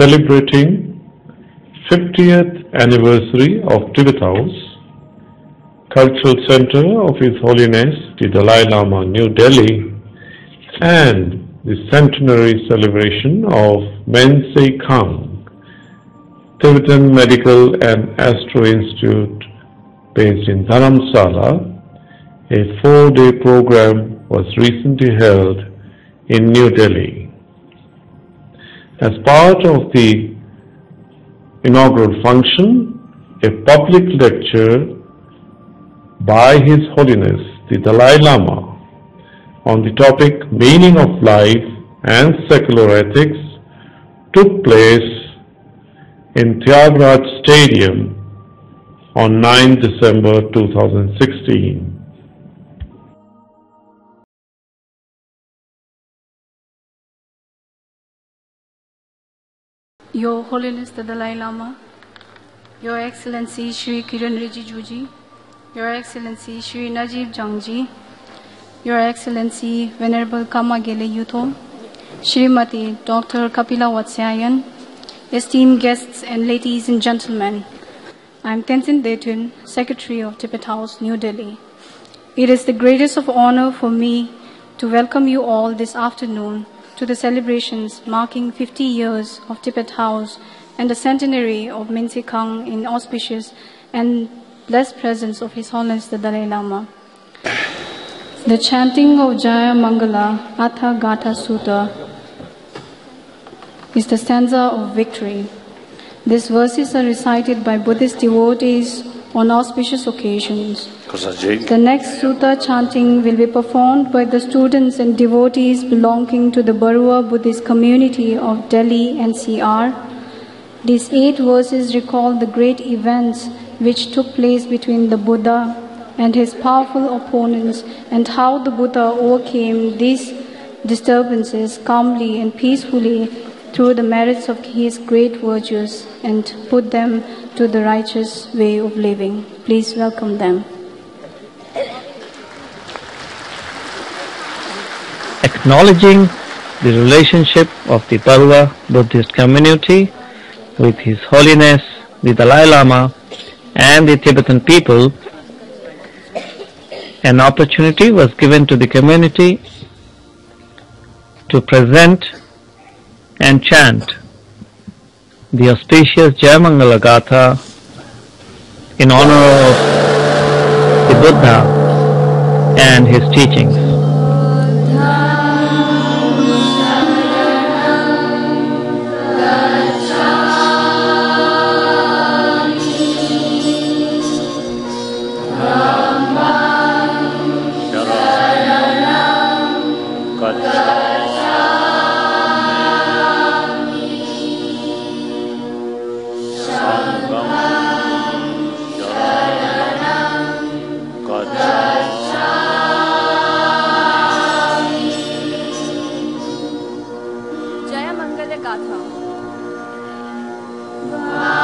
celebrating 50th anniversary of Tibet House, Cultural Center of His Holiness the Dalai Lama, New Delhi, and the centenary celebration of Men-Tsee-Khang, Tibetan Medical and Astro Institute based in Dharamsala, a four-day program was recently held in New Delhi. As part of the inaugural function, a public lecture by His Holiness the Dalai Lama on the topic Meaning of Life and Secular Ethics took place in Tyagraj Stadium on 9 December 2016. Your Holiness the Dalai Lama, Your Excellency Shri Kiran Rijijuji, Your Excellency Shri Najib Jangji, Your Excellency Venerable Kamagele Yuthom, Srimati Dr. Kapila Vatsyayan, esteemed guests and ladies and gentlemen, I am Tenzin Detun, Secretary of Tibet House, New Delhi. It is the greatest of honor for me to welcome you all this afternoon to the celebrations marking 50 years of Tibet House and the centenary of Men-Tsee-Khang in auspicious and blessed presence of His Holiness the Dalai Lama. The chanting of Jaya Mangala Attha Gatha Sutta is the stanza of victory. These verses are recited by Buddhist devotees on auspicious occasions. The next sutta chanting will be performed by the students and devotees belonging to the Barua Buddhist community of Delhi NCR. These eight verses recall the great events which took place between the Buddha and his powerful opponents and how the Buddha overcame these disturbances calmly and peacefully through the merits of his great virtues and put them to the righteous way of living. Please welcome them. acknowledging the relationship of the Barua Buddhist community with His Holiness the Dalai Lama and the Tibetan people, an opportunity was given to the community to present and chant the auspicious Jayamangala Gatha in honor of the Buddha and his teachings. Jaya Mangala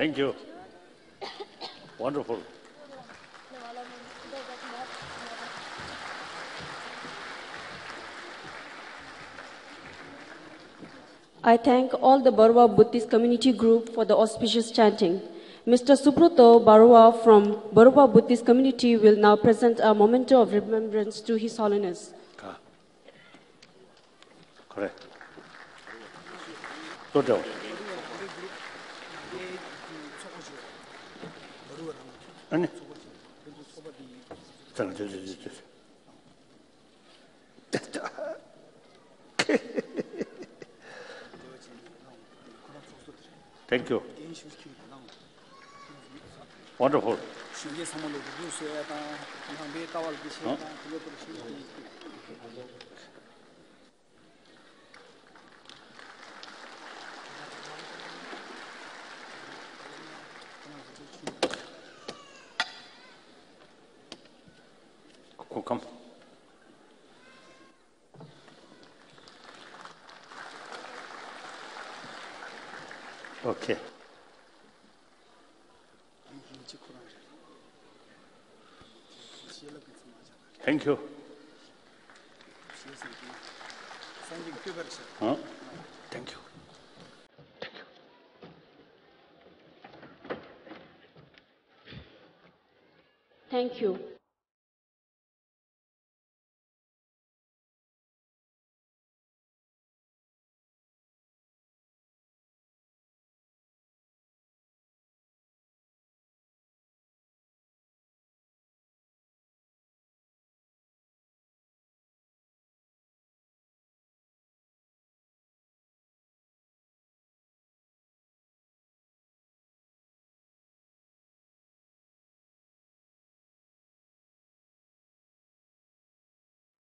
Thank you. Wonderful. I thank all the Barua Buddhist community group for the auspicious chanting. Mr. Subroto Barua from Barua Buddhist community will now present a moment of remembrance to His Holiness. Ah. Correct. Good job. 또 줘. 아니. 자, 저, 저, 저, 저. Thank you. Wonderful. 신기 사물로 뉴스에다 그냥 매 까발 기시에다 그것들을 신기 kukam. Okay. Thank you. Huh? Thank you.